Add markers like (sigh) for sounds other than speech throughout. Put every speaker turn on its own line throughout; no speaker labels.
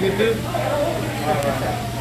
You?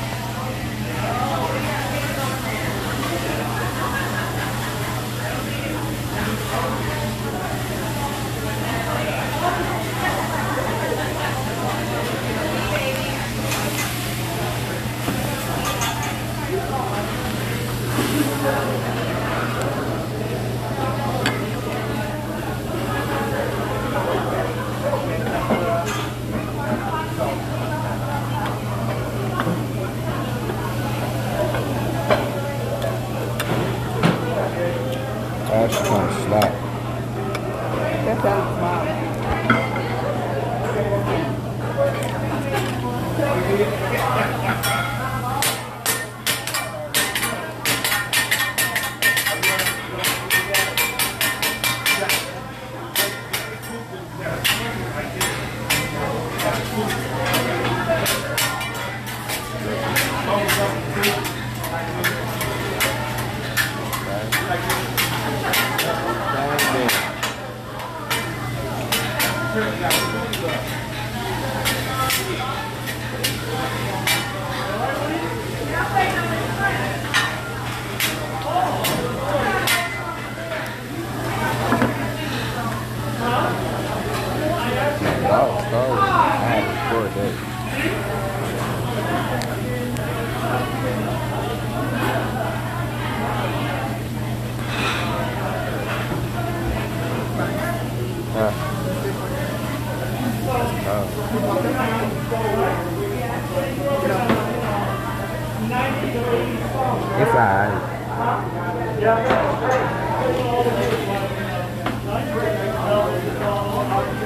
Gosh, trying to slap.
That sounds
wild.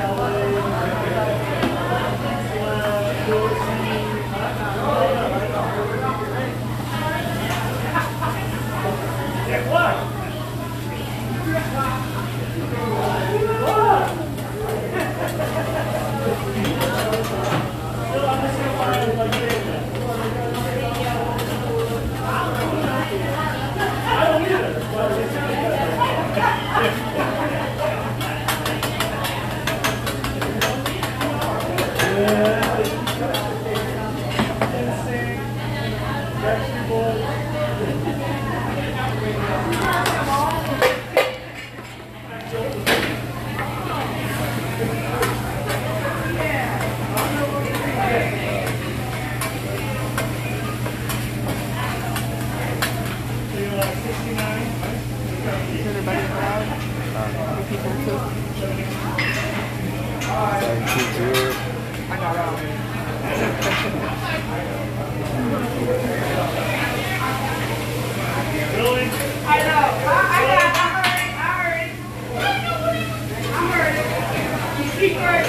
了。boy. My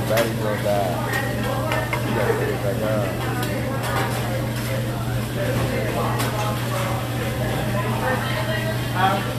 battery's gonna. You gotta put it back on. Huh?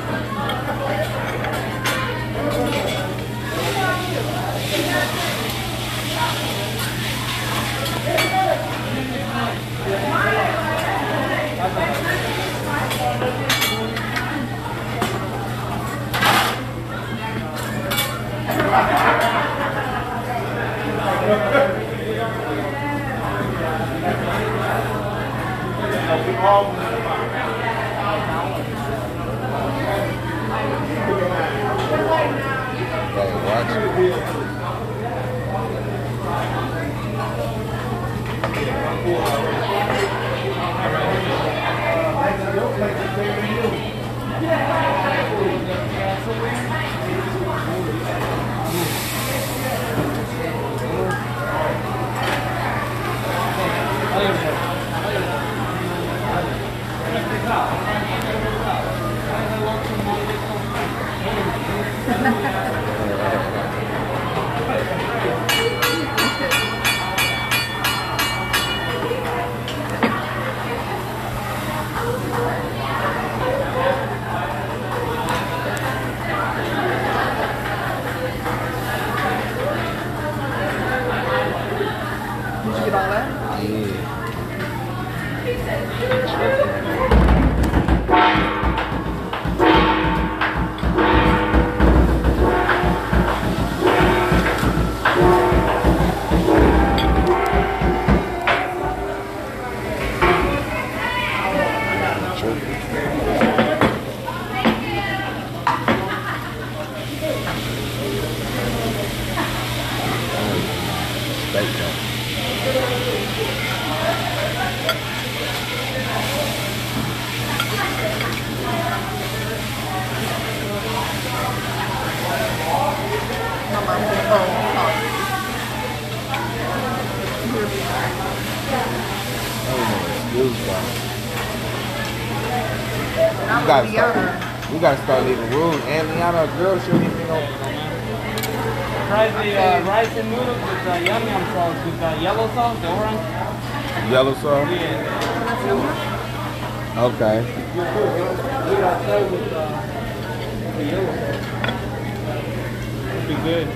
I'm
gotta
Leona.
start. We gotta start leaving rules. And Liana, a girl shouldn't even know.
Try the uh, rice and noodles with uh, yum yum sauce with uh, yellow sauce, the orange.
Yellow sauce.
Yeah.
Okay.
We got with uh, the yellow sauce. Be good.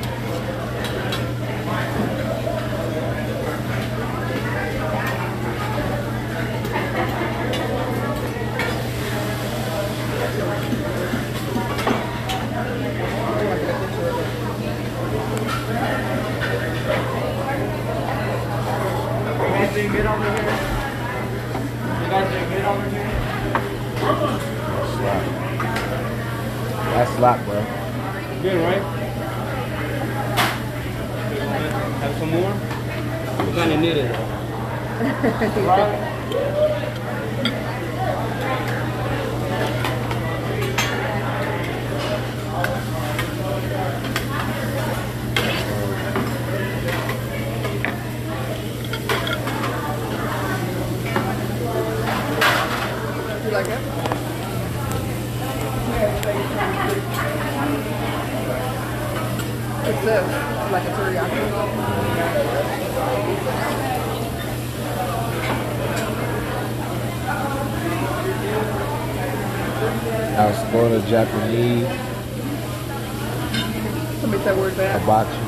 Darcy, get over here. Hey, to get over here.
Slap. That's slap, bro.
Good, right? Have some more? We kind of need it. (laughs)
right? Like it? What's this? Like a teriyaki?
I was going to Japanese
Somebody said where's that?
hibachi.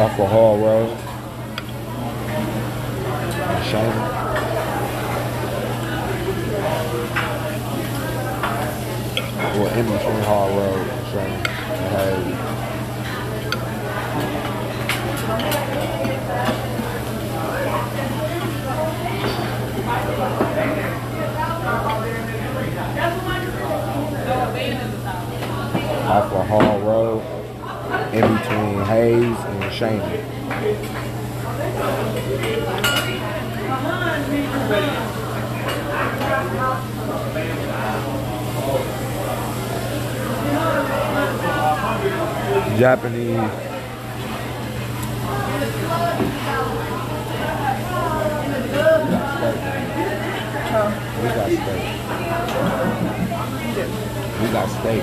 Off of Hall Road. In Well, in between Hall Road. It off of Hall Road, in between Hayes and Schoenherr. Japanese. We got steak. We got steak.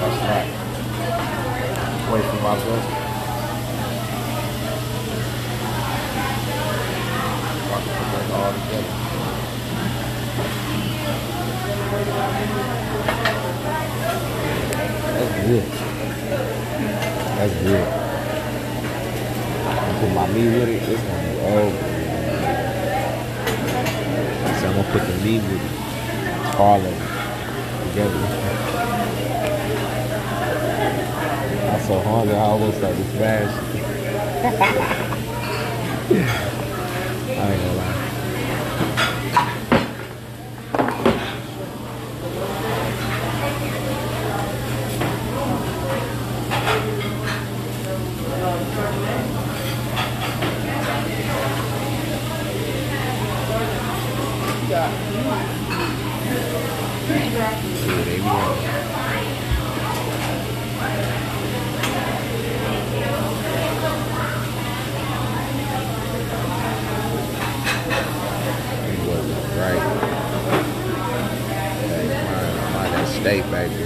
That's right. Wait for my brother. That all together. That's good. That's good. I put my meat with it. It's gonna be over. So I'm gonna put the meat with it. All of it together. I'm so hungry, I almost started to smash. I ain't gonna lie.
Yeah.
Yeah, they be on. It wasn't right. Hey, mind, mind that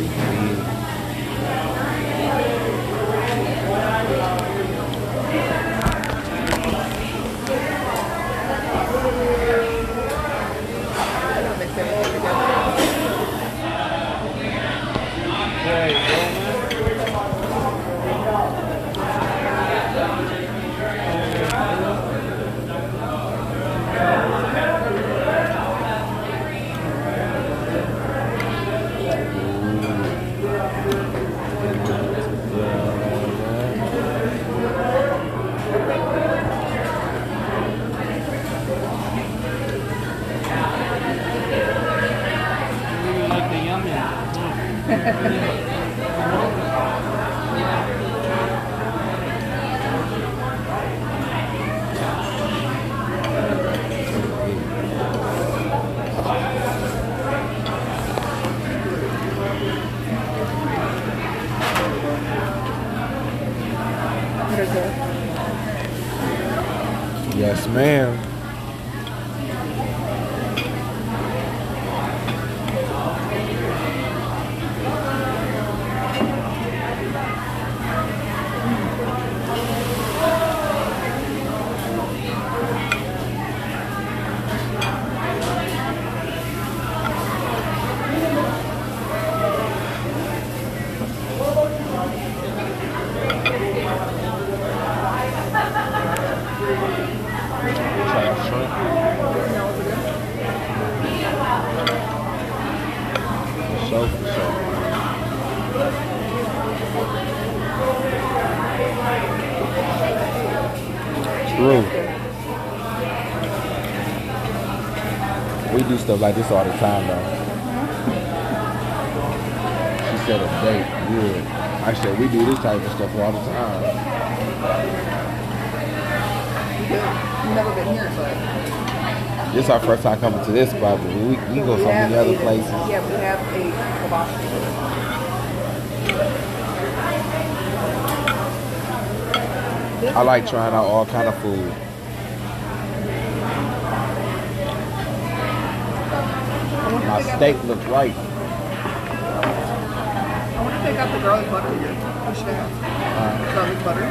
Yes, ma'am. Try through. We do stuff like this all the time, though. She said a date, good. I said we do this type of stuff all the time.
You've never been here, but
This is our first time coming to this spot, but we, we can go
we
so many other places.
Yeah, we have a hibachi.
I like trying out all kind of food.
I want to
My steak looks right.
I want to take out the garlic butter here. We should have
Uh,
garlic butter.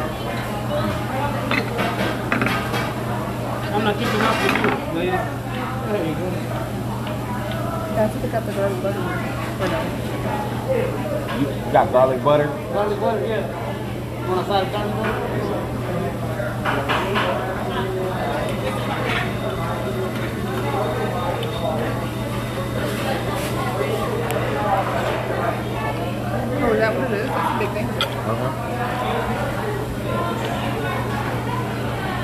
I'm not keeping up with you, lady. There you go.
I have to take out the garlic butter here. Or no?
you got garlic butter?
Garlic butter, yeah. Want a side of garlic butter?
Oh, is that what it is? That's a big thing.
Uh-huh.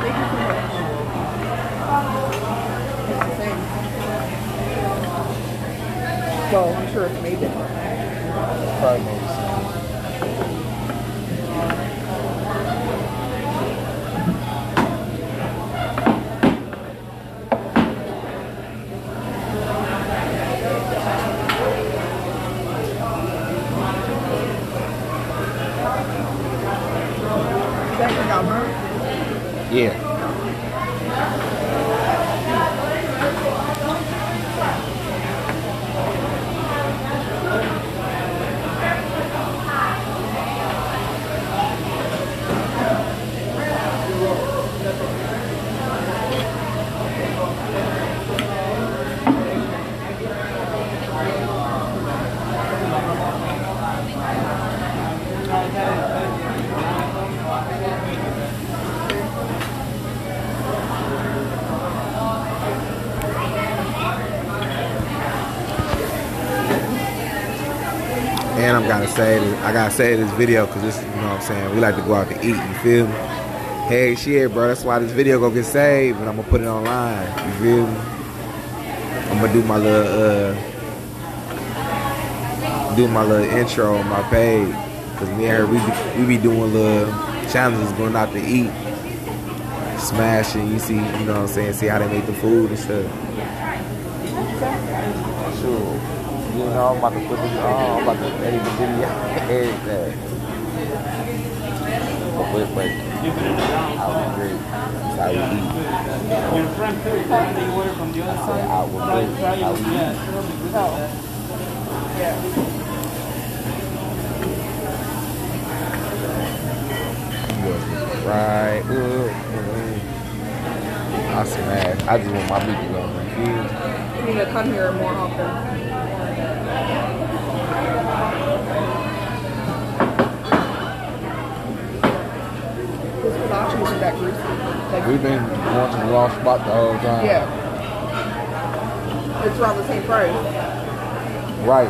Thank you so much. It's the same. Well, I'm sure it's made different.
Probably made the same.
Is that your number?
Yeah. And I'm gotta I say this video because this, you know what I'm saying, we like to go out to eat, you feel me? Hey, shit, bro, that's why this video gonna get saved and I'm gonna put it online, you feel me? I'm gonna do my little, uh, do my little intro on my page. Cause me and her, we be, we be doing little challenges going out to eat, smashing, you see, you know what I'm saying, see how they make the food and stuff. Sure. You know, I'm about to put this on. I'm about to edit the video. Everything. But, but, but
Keeping it down.
I would agree. That's how we eat.
Your friend too, the one that you ordered from the other side.
I would
Try,
agree.
try
I
it.
would
Yeah,
eat.
it'll be good.
Yeah.
Right. Ooh, ooh. I smash. I just want my meat to go. man. Feel?
We need to come here more often. This hibachi isn't that greasy. Like,
We've been going to the wrong spot the whole time.
yeah. It's around the same price.
Right.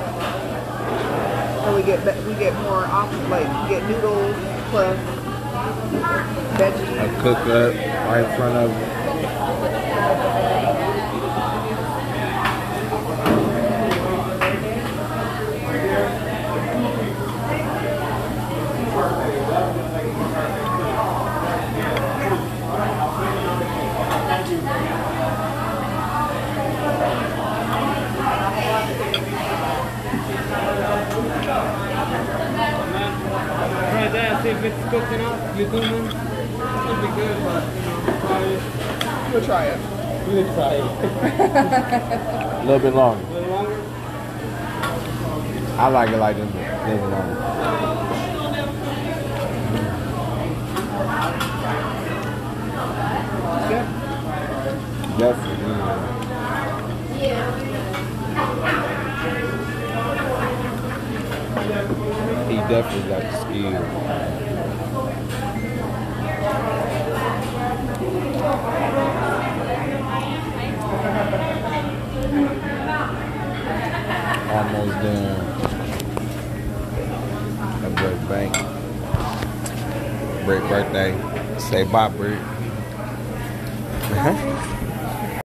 And we get we get more options, like we get noodles plus veggies.
A cook up right in front of
cooked. You do, man. It'll be good, but, you know, try it.
We'll try it.
We'll try it. (laughs)
A little bit longer.
A little longer?
I like it like this, a little longer. Definitely. yeah. He definitely got the skill. Almost done. That boy Bank. Brick birthday. Say bye, Brick.